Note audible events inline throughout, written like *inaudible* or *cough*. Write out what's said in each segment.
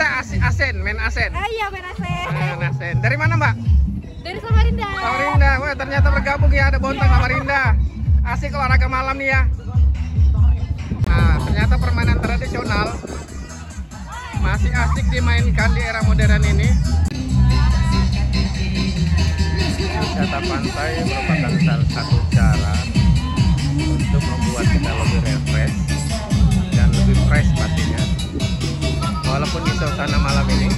teh asi- asen, main asen. Ah iya main asen. Main asen. Dari mana mbak? Dari Samarinda. Samarinda. Wah ternyata bergabung ya ada Bontang Samarinda. Asik olahraga malam nih ya. Nah ternyata permainan tradisional masih asik dimainkan di era modern ini. Walaupun di suasana malam ini,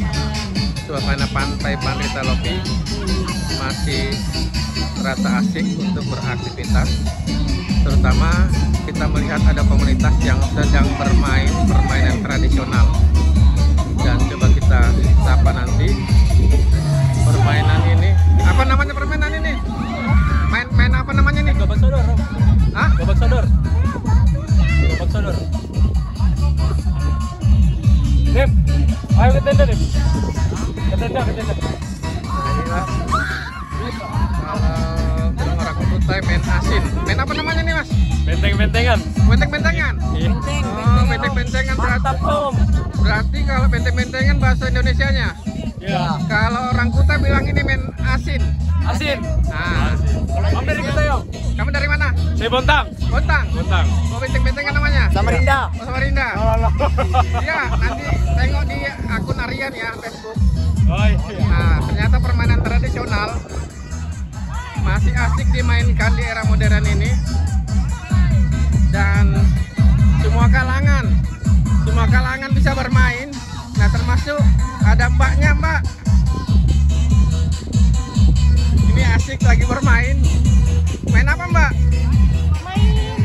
suasana pantai Pandrita Lopi masih terasa asik untuk beraktivitas. Terutama kita melihat ada komunitas yang sedang bermain permainan tradisional. Dan coba kita sapa nanti permainan ini. Apa namanya permainan ini? Main main apa namanya nih? Gobak sodor. Hah? Gobak sodor. Gobak sodor. Ayo ke tenda Dim. Ke tenda, ke tenda. Inilah kalau Gunung Rakututai main asin. Main apa namanya nih mas? Benteng-bentengan. Benteng-bentengan. Iya. Oh, benteng-bentengan berarti. Mantap. Berarti kalau benteng-bentengan bahasa Indonesianya. Ya. Kalau orang Kuta bilang ini main asin. Asin. Nah, Om dari kita yuk. kamu dari mana? Saya Bontang. Bontang. Bontang. Oh, benteng-bentengan namanya? Samarinda. Oh, Samarinda. Halo. *laughs* Iya, nanti tengok di akun Aryan ya, Facebook. Oh iya. Nah, ternyata permainan tradisional masih asik dimainkan di era modern ini. Dan semua kalangan, semua kalangan bisa bermain. Nah, termasuk ada mbaknya, Mbak. Ini asik lagi bermain. Main apa, Mbak? Main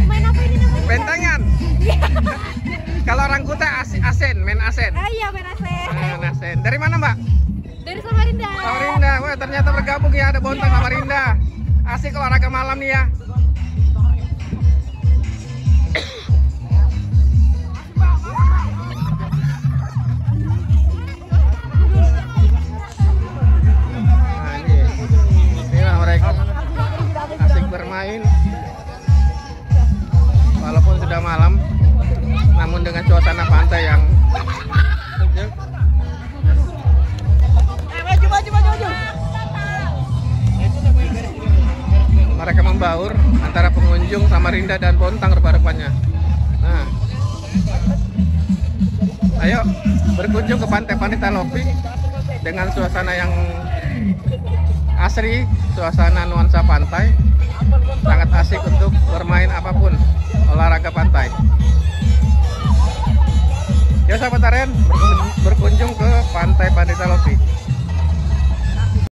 main apa ini namanya? Bentengan. *laughs* Kalau orang Kuta asi- asen, main asen. Ah iya main asen. Main asen. Dari mana, Mbak? Dari Samarinda. Samarinda, wah ternyata bergabung ya ada Bontang Samarinda. Asik olahraga malam nih ya. Malam, namun dengan suasana pantai yang mereka membaur antara pengunjung Samarinda dan Bontang rupa-rupanya. Nah, ayo berkunjung ke Pantai Panita Lopi dengan suasana yang asri, suasana nuansa pantai, sangat asik untuk bermain apa pun olahraga pantai. Ya sahabat Aren, berkunjung ke Pantai Panita Lopi.